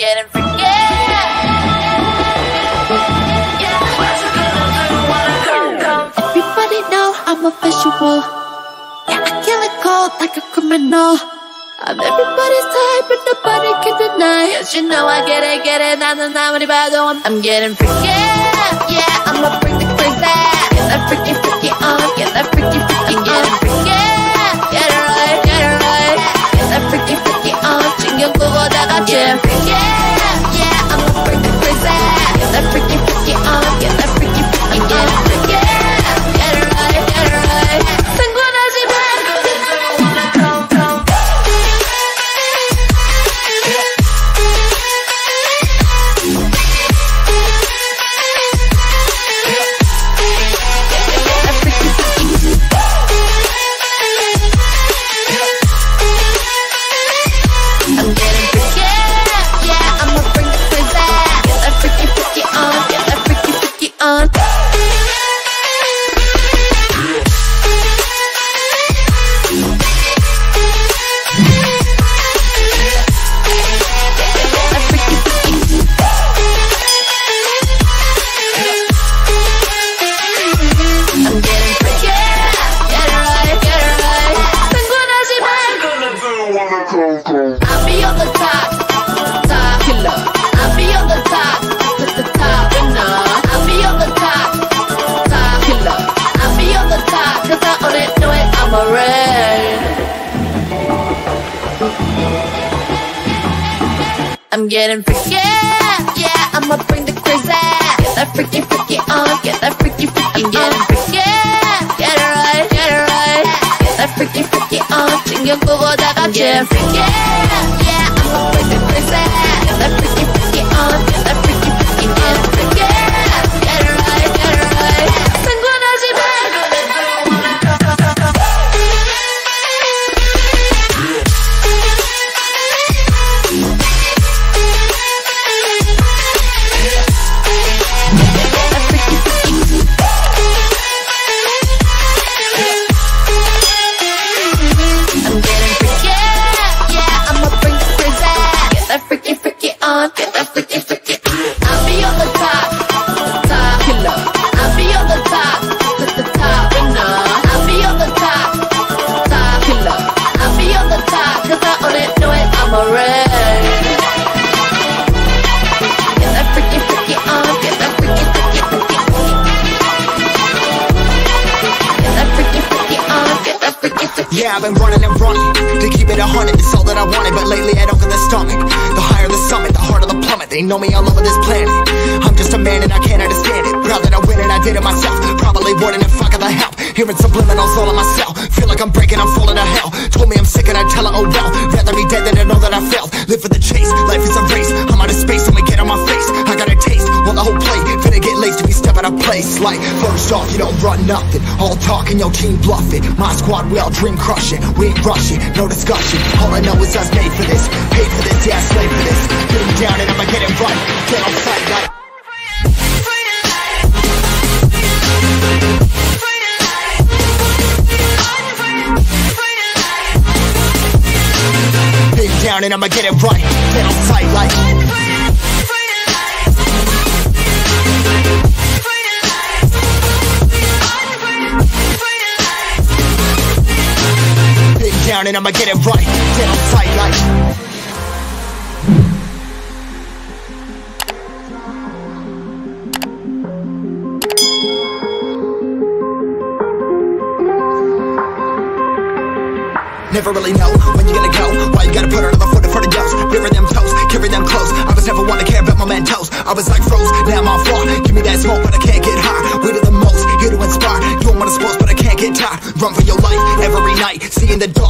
getting freaky. Everybody know I'm a visual. Yeah, I kill it cold like a criminal. I'm everybody's type, but nobody can deny. Cause you know I get it, get it, not the night when I'm I'm getting freaky. Yeah, I'm a freak the that freaky, I'm getting freaky, yeah, I'ma bring the crazy. Get that freaky, freaky on, get that freaky, freaky on. Getting freaky, get it right, get it right. Get that freaky, freaky on, 챙겨 끄고다가 getting freaky, yeah, I'ma bring the crazy. Get that freaky, freaky on, I'll be on the top, top killer. I'll be on the top, the, the top winner. I'll be on the top, top killer. I'll be on the top, cause I own it, know it, I'm a red. On, on. Yeah, I've been running and running to keep it a hundred. It's all that I wanted, but lately I don't get the stomach. They know me all over this planet. I'm just a man and I can't understand it. Proud that I win and I did it myself. Probably wouldn't if I got the help. Hearing subliminals all on myself. Feel like I'm breaking, I'm falling to hell. Told me I'm sick and I tell her, oh well. Rather be dead than to know that I failed. Live for the chase, life is a race. I'm out of space, I'ma get on my face. Place. Like, first off, you don't run nothing. All talking, your team bluffing. My squad, we all dream crushing. We ain't rushing, no discussion. All I know is was made for this. Paid for this, yeah, slave for this. Get 'em down and I'ma get it right. Get on sight like. Down and I'ma get it right. Get on sight like. Down and I'ma get it right. Get on sight like. Never really know when you gonna go. Why you gotta put another foot in front of yours? Bury them toes, carry them close. I was never one to care about my mentos. I was like froze, now I'm on floor. Give me that smoke, but I can't get high. We do the most, here to inspire. Doing what I'm supposed, but I can't get tired. Run for your life every night. See in the dark,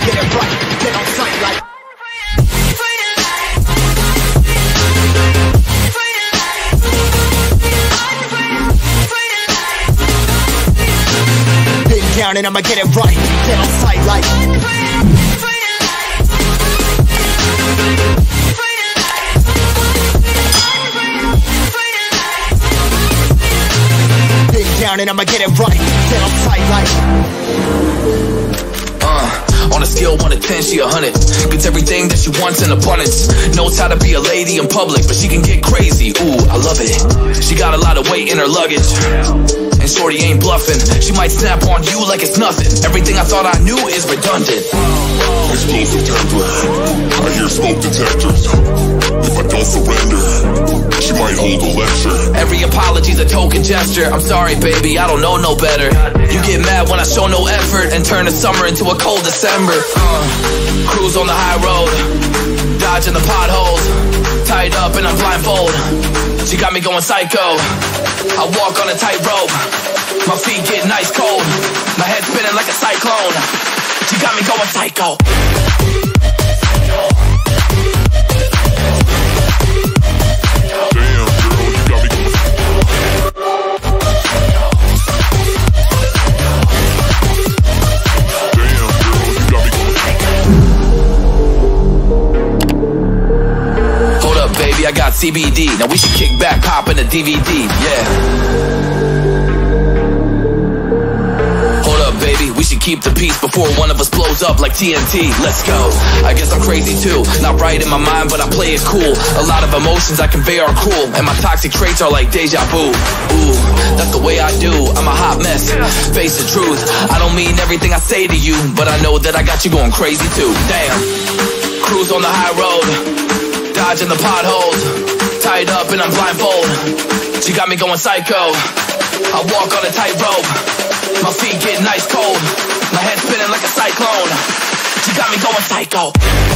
and I'ma get it right. Get on sight like. Big down and I'ma get it right. Get on sight like. Scale 1 to 10, she a 100. Gets everything that she wants in abundance. Knows how to be a lady in public, but she can get crazy. Ooh, I love it. She got a lot of weight in her luggage. And Shorty ain't bluffing. She might snap on you like it's nothing. Everything I thought I knew is redundant. Explosive temper. I hear smoke detectors. If I don't surrender, she might hold a lecture. Every apology's a token gesture. I'm sorry, baby, I don't know no better. You get mad when I show no effort and turn the summer into a cold December. Uh, cruise on the high road, dodging the potholes. Tied up and I'm blindfold. She got me going psycho. I walk on a tightrope. My feet get nice cold. My head spinning like a cyclone. She got me going psycho. CBD. Now we should kick back, pop in a DVD. Yeah. Hold up, baby, we should keep the peace before one of us blows up like TNT. Let's go. I guess I'm crazy too. Not right in my mind, but I play it cool. A lot of emotions I convey are cruel, and my toxic traits are like deja vu. Ooh, that's the way I do. I'm a hot mess. Face the truth. I don't mean everything I say to you, but I know that I got you going crazy too. Damn. Cruise on the high road dodging the potholes. Tied up and I'm blindfold. She got me going psycho. I walk on a tightrope. My feet get nice cold. My head spinning like a cyclone. She got me going psycho.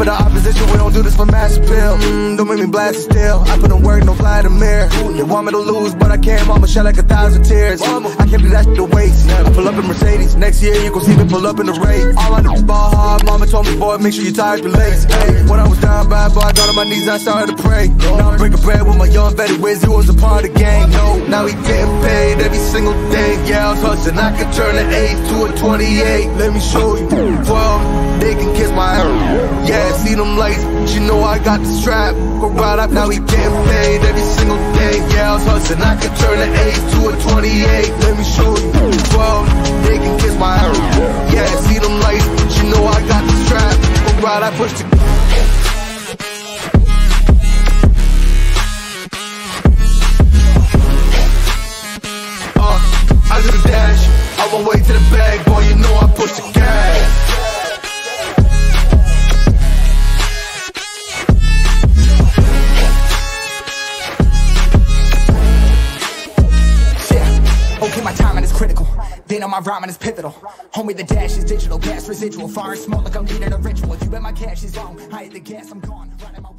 For the opposition, we don't do this for mass appeal. Mm, don't make me blast it still. I put in work, no fly the mirror. They want me to lose, but I can't. Mama shed like a thousand tears. I can't do that shit to waste. I pull up in Mercedes. Next year, you gon' see me pull up in the race. All I do is ball hard. Mama told me, boy, make sure you tie up your legs. Hey, when I was down bad, boy, I got on my knees, I started to pray. Now I'm breaking bread with my young vet, Wiz, who was a part of the gang. No, now he getting paid every single day. Yeah, I was hustling. I could turn an 8 to a 28. Let me show you. 12, them lights, but you know I got the strap. Go right up, now he getting paid every single day. Yeah, I was hustling. I could turn an 8 to a 28. Let me show you. 12, they can kiss my ass. Yeah, see them lights, but you know I got the strap. Go right, I push the They know my rhyming is pivotal. Homie, the dash is digital, gas residual. Fire smoke like I'm leading a ritual. You bet my cash is on. I hit the gas, I'm gone. Running my